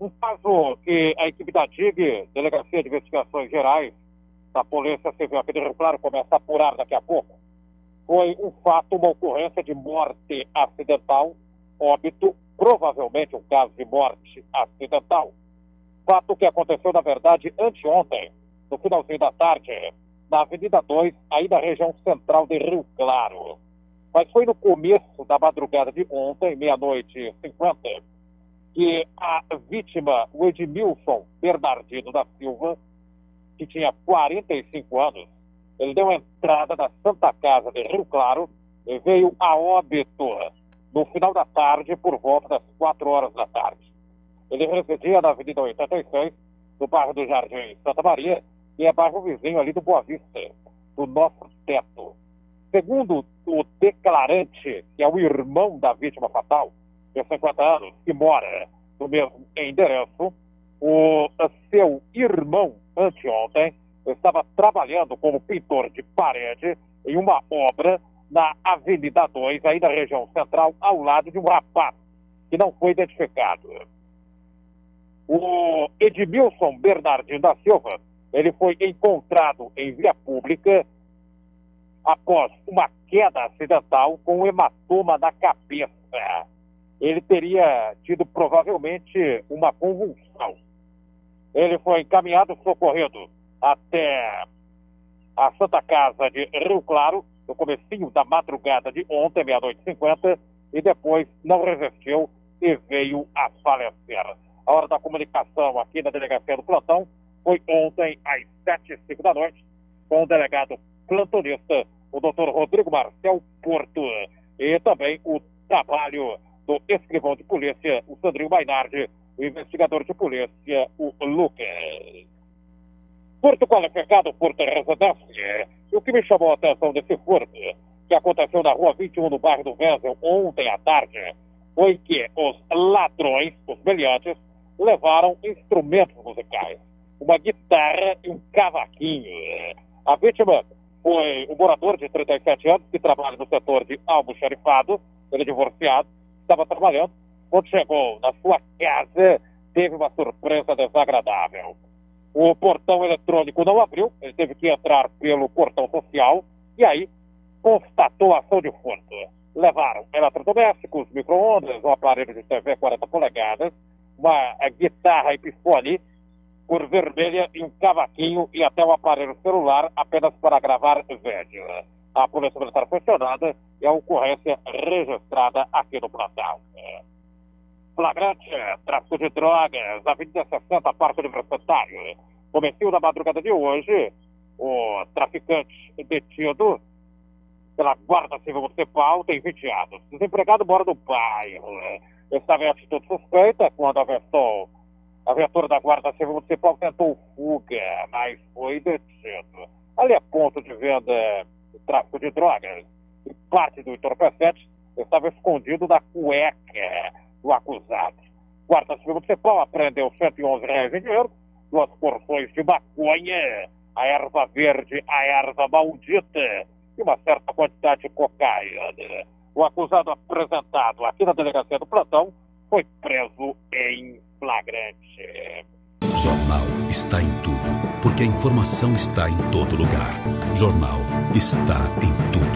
Um caso que a equipe da DIG, Delegacia de Investigações Gerais, da Polícia Civil aqui de Rio Claro, começa a apurar daqui a pouco, foi um fato, uma ocorrência de morte acidental, óbito, provavelmente um caso de morte acidental. Fato que aconteceu, na verdade, anteontem, no finalzinho da tarde, na Avenida 2, aí da região central de Rio Claro. Mas foi no começo da madrugada de ontem, meia-noite e cinquenta, que a vítima, o Edmilson Bernardino da Silva, que tinha 45 anos, ele deu entrada na Santa Casa de Rio Claro e veio a óbito no final da tarde, por volta das 4 horas da tarde. Ele residia na Avenida 86, no bairro do Jardim Santa Maria, e é bairro vizinho ali do Boa Vista, do nosso teto. Segundo o declarante, que é o irmão da vítima fatal, de 50 anos, que mora no mesmo endereço, o seu irmão, anteontem, estava trabalhando como pintor de parede em uma obra na Avenida 2, aí na região central, ao lado de um rapaz que não foi identificado. O Edmilson Bernardino da Silva, ele foi encontrado em via pública após uma queda acidental com um hematoma na cabeça. Ele teria tido provavelmente uma convulsão. Ele foi encaminhado, socorrido até a Santa Casa de Rio Claro, no comecinho da madrugada de ontem, meia-noite e cinquenta, e depois não resistiu e veio a falecer. A hora da comunicação aqui na delegacia do plantão foi ontem às sete e cinco da noite, com o delegado plantonista o doutor Rodrigo Marcel Porto e também o trabalho do escrivão de polícia, o Sandrinho Mainardi, o investigador de polícia, o Lucas. Furto qualificado por residência. E o que me chamou a atenção desse furto, que aconteceu na rua 21, no bairro do Wenzel, ontem à tarde, foi que os ladrões, os brilhantes, levaram instrumentos musicais. Uma guitarra e um cavaquinho. A vítima foi um morador de 37 anos que trabalha no setor de almoxarifado, ele é divorciado, estava trabalhando. Quando chegou na sua casa, teve uma surpresa desagradável. O portão eletrônico não abriu, ele teve que entrar pelo portão social e aí constatou ação de furto. Levaram eletrodomésticos, micro-ondas, um aparelho de TV 40 polegadas, uma guitarra e pistole cor vermelha e um cavaquinho e até um aparelho celular apenas para gravar vídeo. A Polícia Militar foi acionada e a ocorrência registrada aqui no plantão. Flagrante, tráfico de drogas, Avenida 60, Parque Universitário. Comecinho da madrugada de hoje, o traficante detido pela Guarda Civil Municipal tem 20 anos. Desempregado mora no bairro. Estava em atitude suspeita quando avançou a viatura da Guarda Civil Municipal tentou fuga, mas foi detido. Ali é ponto de venda de tráfico de drogas. Parte do entorpecente estava escondido na cueca do acusado. Guarda Civil Municipal apreendeu 111 reais em dinheiro, duas porções de maconha, a erva verde, a erva maldita e uma certa quantidade de cocaína. O acusado apresentado aqui na delegacia do plantão foi preso em flagrante. Jornal está em tudo, porque a informação está em todo lugar. Jornal está em tudo.